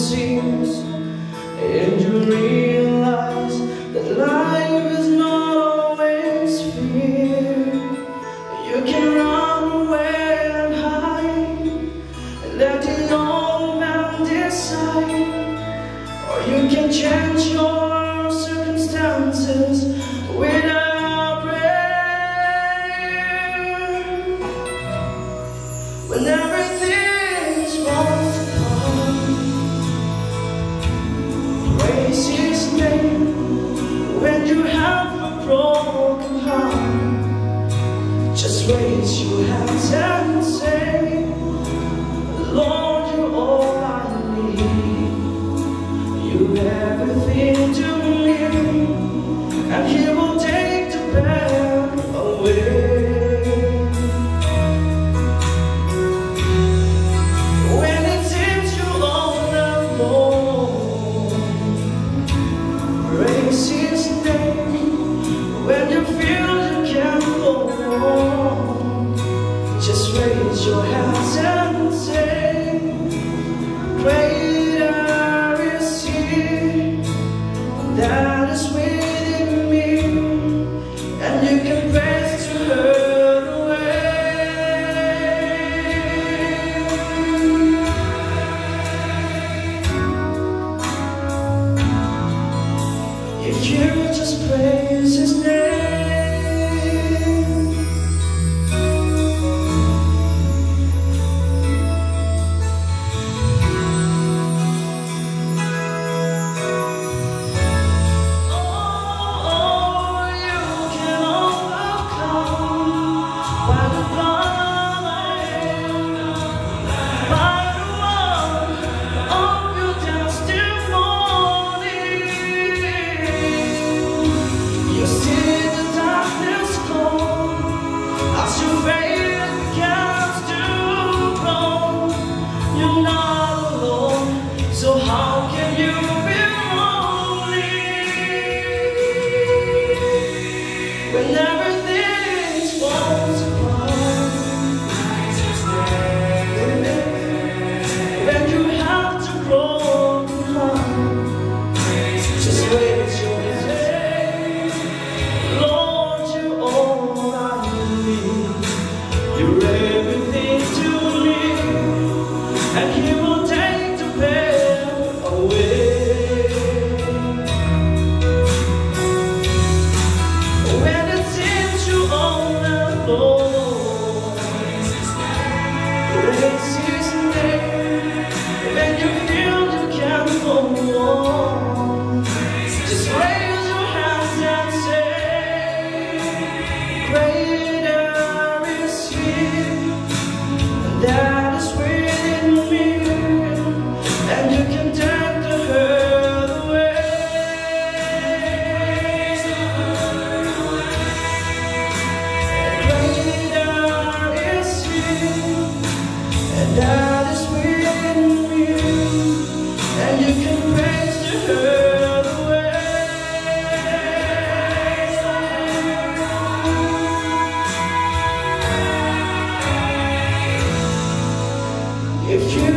seems And you realize that life is not always fair. You can run away and hide Let the old man decide Or you can change your you have where And I just waiting for you. And you can praise your hurt If you